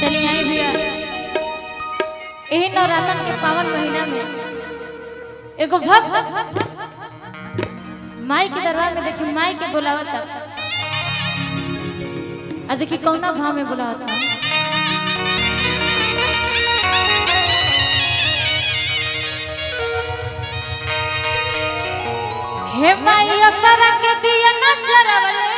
चलिए आई भैया। यही नवरात्र के पावन महीना में एगो भक्त माई के दरबार में देखी, माई के बुलावता आ। देखी, कौना भाव में बुलावता हे माई असर के दिया नजरवले किस्सा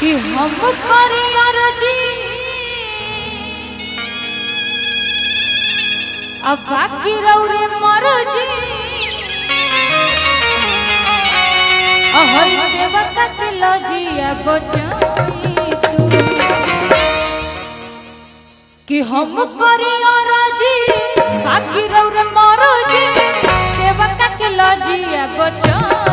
कि हम करी अर्जी। अब बाकी रौरे मरजी। अहई सेवक के लजिया बचाई। तू कि हम करी अर्जी, बाकी रौरे मरजी। सेवक के लजिया बचाई।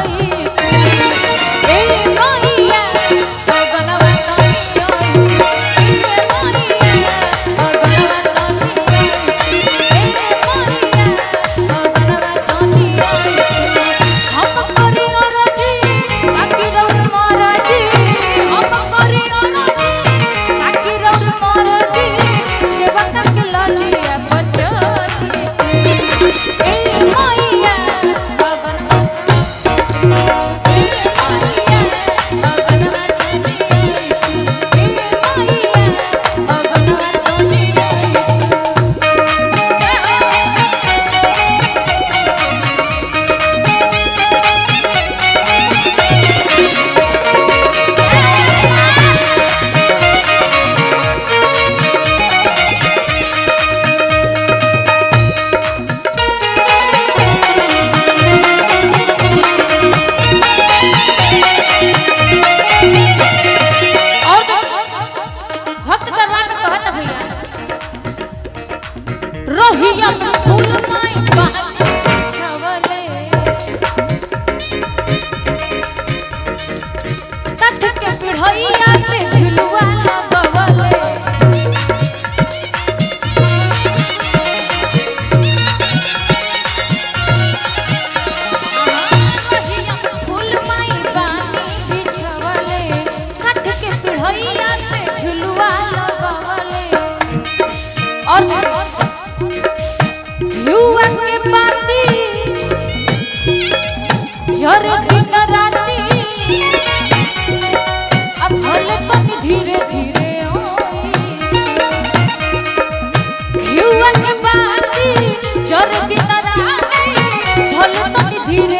धीरे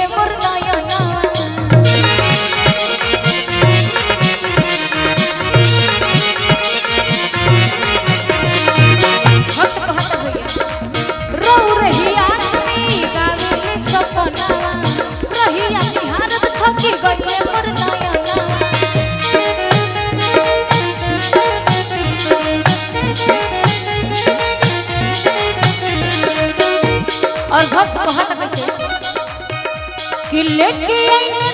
कि लेके आइने